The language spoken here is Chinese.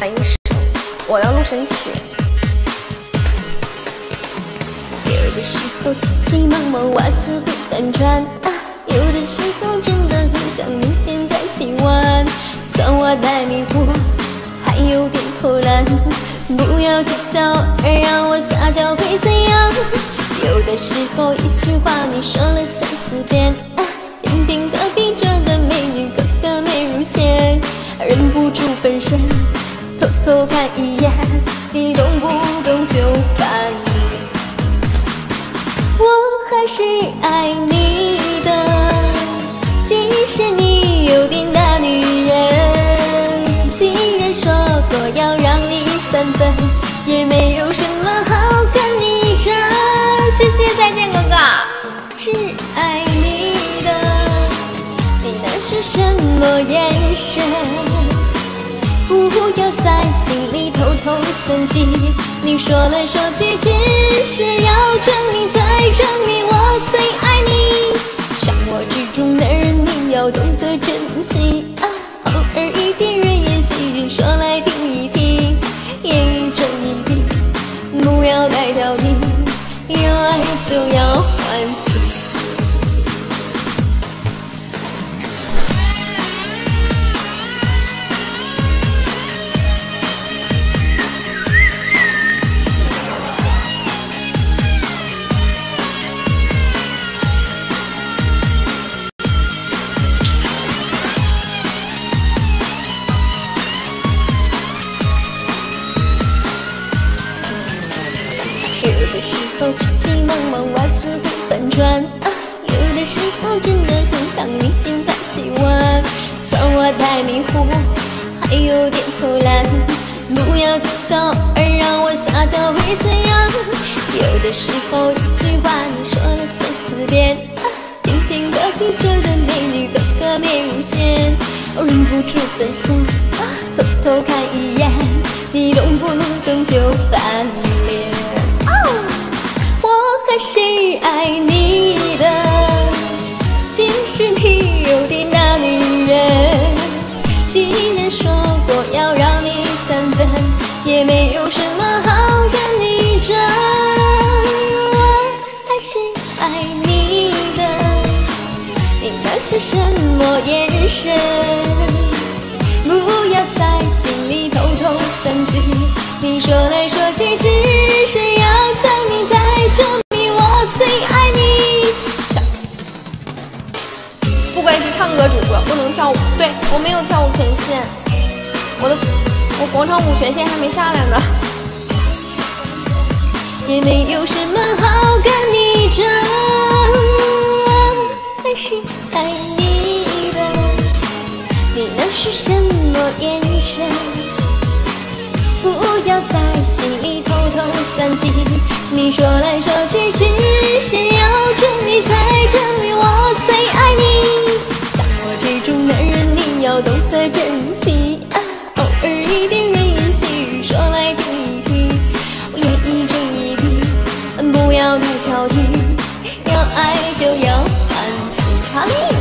来一首，我要录神曲。有的时候急急忙忙，袜子不敢穿啊；有的时候真的很想明天再洗碗。算我太迷糊，还有点偷懒。不要计较，而让我撒娇会怎样？有的时候一句话你说了三四遍，偏偏隔壁桌的美女个个美如仙，忍不住分身偷偷看一眼，你动不动就烦。我还是爱你的，即使你有点大女人，既然说过要让你三分，也没有什么好跟你争。谢谢再见哥哥，是爱你的，你那是什么眼神？不要在心里偷偷算计，你说来说去只是要证明再证明我最爱你。像我这种男人，你要懂得珍惜啊，偶尔一点软言细语说来听一听，言一正一比，不要太挑剔，有爱就要欢喜。时候急急忙忙，袜子不反穿啊；有的时候真的很想明天再洗碗。算我太迷糊，还有点偷懒。不要计较，而让我撒娇会怎样？有的时候一句话你说了三四遍啊，偏偏隔壁桌的美女个个美如仙，忍不住分身偷偷看一眼，你动不动就翻脸。爱你的，你那是什么眼神？不要在心里偷偷算计，你说来说去只是要证明再证明我最爱你。不管是唱歌主播，不能跳舞。对我没有跳舞权限，我的我广场舞权限还没下来呢。也没有什么爱你的。你那是什么眼神？不要在心里偷偷算计，你说来说去只是要证明才证明我最爱你。像我这种男人，你要懂得珍惜，偶尔一点软言细语说来听一听，言一正一比，不要太挑剔，要爱就要。好嘞。